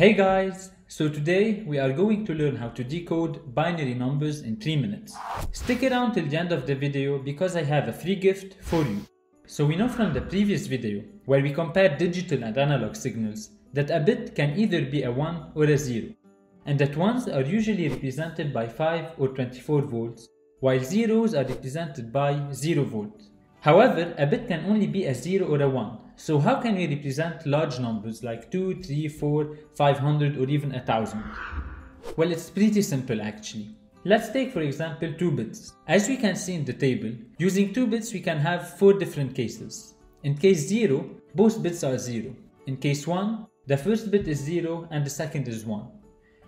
Hey guys! So today we are going to learn how to decode binary numbers in 3 minutes. Stick around till the end of the video because I have a free gift for you. So we know from the previous video where we compared digital and analog signals that a bit can either be a 1 or a 0 and that ones are usually represented by 5 or 24 volts while zeros are represented by 0 volts. However, a bit can only be a 0 or a 1. So how can we represent large numbers like 2, 3, 4, 500 or even 1000? Well, it's pretty simple actually. Let's take for example 2 bits. As we can see in the table, using 2 bits we can have 4 different cases. In case 0, both bits are 0. In case 1, the first bit is 0 and the second is 1.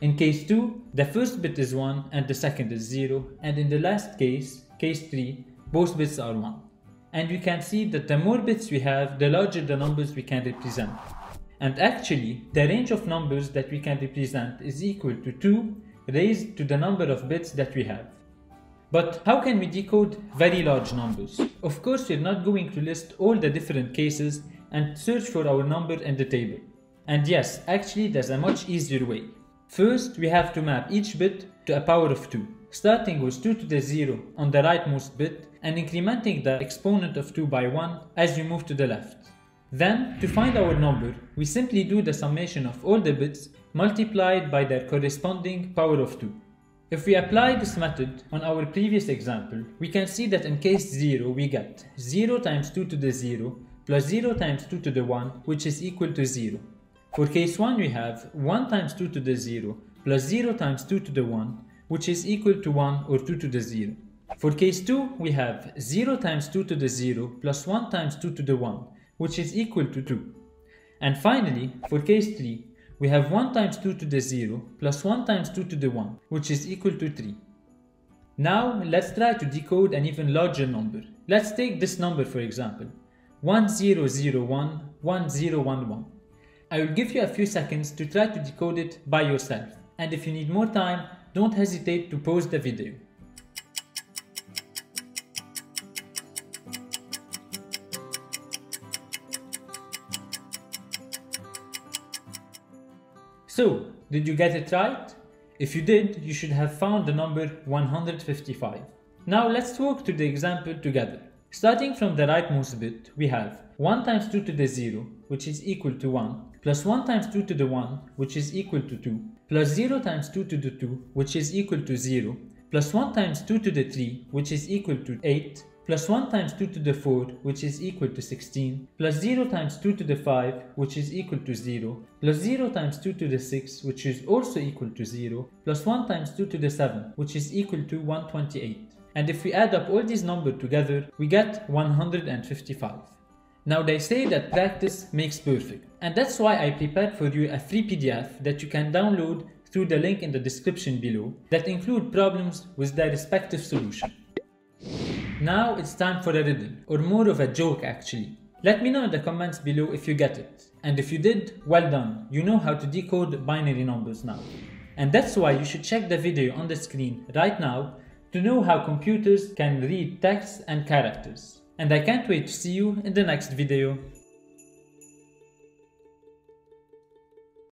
In case 2, the first bit is 1 and the second is 0 and in the last case, case 3, both bits are 1 and we can see that the more bits we have, the larger the numbers we can represent. And actually, the range of numbers that we can represent is equal to 2 raised to the number of bits that we have. But how can we decode very large numbers? Of course, we're not going to list all the different cases and search for our number in the table. And yes, actually there's a much easier way. First, we have to map each bit to a power of 2, starting with 2 to the 0 on the rightmost bit and incrementing the exponent of 2 by 1 as we move to the left. Then, to find our number, we simply do the summation of all the bits multiplied by their corresponding power of 2. If we apply this method on our previous example, we can see that in case 0 we get 0 times 2 to the 0 plus 0 times 2 to the 1 which is equal to 0. For case 1 we have 1 times 2 to the 0 plus 0 times 2 to the 1 which is equal to 1 or 2 to the 0. For case 2, we have 0 times 2 to the 0 plus 1 times 2 to the 1, which is equal to 2. And finally, for case 3, we have 1 times 2 to the 0 plus 1 times 2 to the 1, which is equal to 3. Now, let's try to decode an even larger number. Let's take this number for example, 1001 1011. I will give you a few seconds to try to decode it by yourself. And if you need more time, don't hesitate to pause the video. So, did you get it right? If you did, you should have found the number 155. Now let's walk through the example together. Starting from the rightmost bit, we have 1 times 2 to the 0, which is equal to 1, plus 1 times 2 to the 1, which is equal to 2, plus 0 times 2 to the 2, which is equal to 0, plus 1 times 2 to the 3, which is equal to 8, plus 1 times 2 to the 4 which is equal to 16 plus 0 times 2 to the 5 which is equal to 0 plus 0 times 2 to the 6 which is also equal to 0 plus 1 times 2 to the 7 which is equal to 128 and if we add up all these numbers together we get 155. Now they say that practice makes perfect and that's why I prepared for you a free PDF that you can download through the link in the description below that include problems with their respective solution. Now it's time for a riddle, or more of a joke actually. Let me know in the comments below if you get it. And if you did, well done, you know how to decode binary numbers now. And that's why you should check the video on the screen right now to know how computers can read text and characters. And I can't wait to see you in the next video.